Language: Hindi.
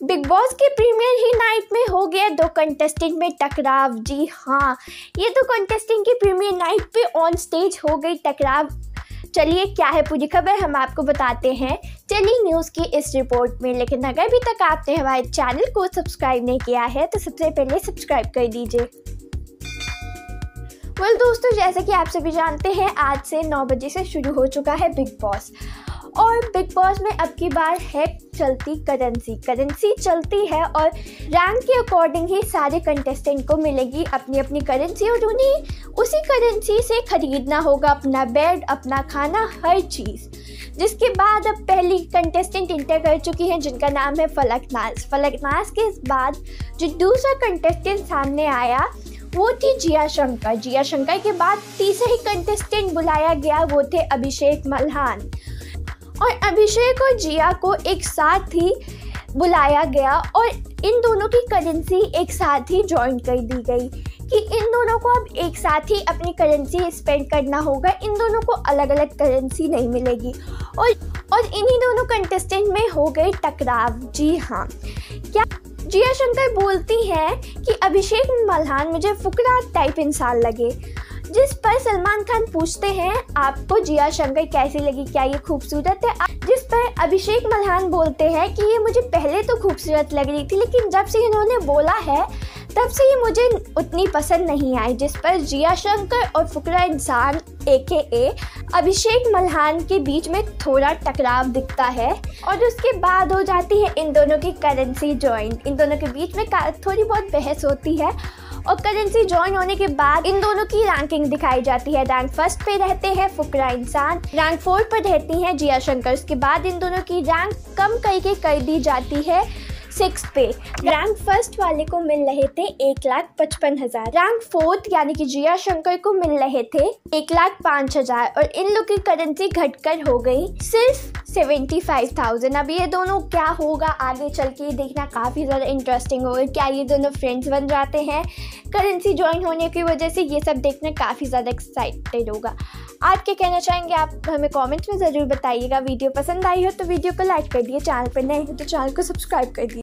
बिग बॉस के प्रीमियर ही नाइट में हो गया दो कंटेस्टेंट में टकराव। जी हाँ ये दो कंटेस्टेंट की प्रीमियर नाइट पे ऑन स्टेज हो गई टकराव। चलिए क्या है पूरी खबर हम आपको बताते हैं। चलिए न्यूज़ की इस रिपोर्ट में लेकिन अगर अभी तक आपने हमारे चैनल को सब्सक्राइब नहीं किया है तो सबसे पहले सब्सक्राइब कर दीजिए। वेल well, दोस्तों जैसे कि आप सभी जानते हैं आज से नौ बजे से शुरू हो चुका है बिग बॉस। और बिग बॉस में अब की बार है चलती करेंसी। करेंसी चलती है और रैंक के अकॉर्डिंग ही सारे कंटेस्टेंट को मिलेगी अपनी अपनी करेंसी और उन्हें उसी करेंसी से खरीदना होगा अपना बेड अपना खाना, हर चीज़। जिसके बाद अब पहली कंटेस्टेंट इंटर कर चुकी हैं, जिनका नाम है फलकनाज फलकनाज के बाद जो दूसरा कंटेस्टेंट सामने आया, वो थी जिया शंकर। जिया शंकर के बाद तीसरे कंटेस्टेंट बुलाया गया, वो थे अभिषेक मल्हान। और अभिषेक और जिया को एक साथ ही बुलाया गया और इन दोनों की करेंसी एक साथ ही ज्वाइन कर दी गई कि इन दोनों को अब एक साथ ही अपनी करेंसी स्पेंड करना होगा। इन दोनों को अलग अलग करेंसी नहीं मिलेगी। और और इन्हीं दोनों कंटेस्टेंट में हो गए टकराव। जी हाँ। क्या जिया शंकर बोलती हैं कि अभिषेक मल्हान मुझे फुकरा टाइप इंसान लगे। जिस पर सलमान खान पूछते हैं, आपको जिया शंकर कैसी लगी? क्या ये खूबसूरत है? जिस पर अभिषेक मल्हान बोलते हैं कि ये मुझे पहले तो खूबसूरत लग रही थी, लेकिन जब से इन्होंने बोला है, तब से ये मुझे उतनी पसंद नहीं आई। जिस पर जिया शंकर और फुकरा इंसान ए के ए अभिषेक मल्हान के बीच में थोड़ा टकराव दिखता है, और उसके बाद हो जाती है इन दोनों की करेंसी ज्वाइन इन दोनों के बीच में थोड़ी बहुत बहस होती है और करेंसी ज्वाइन होने के बाद इन दोनों की रैंकिंग दिखाई जाती है। रैंक फ़र्स्ट पे रहते हैं फुकरा इंसान। रैंक फोर पर रहती है जिया शंकर। उसके बाद इन दोनों की रैंक कम करके कर दी जाती है सिक्स पे। रैंक फ़र्स्ट वाले को मिल रहे थे एक लाख पचपन हज़ार। रैंक फोर्थ यानी कि जिया शंकर को मिल रहे थे एक लाख पाँच हज़ार। और इन लोग की करेंसी घटकर हो गई सिर्फ़ सेवेंटी फाइव थाउज़ेंड। अब ये दोनों क्या होगा? आगे चल के देखना काफ़ी ज़्यादा इंटरेस्टिंग होगा क्या ये दोनों फ्रेंड्स बन जाते हैं। करेंसी ज्वाइन होने की वजह से ये सब देखना काफ़ी ज़्यादा एक्साइटेड होगा। आप क्या कहना चाहेंगे आप हमें कमेंट्स में ज़रूर बताइएगा। वीडियो पसंद आई हो तो वीडियो को लाइक कर दिए चैनल पर नए हो तो चैनल को सब्सक्राइब कर दिए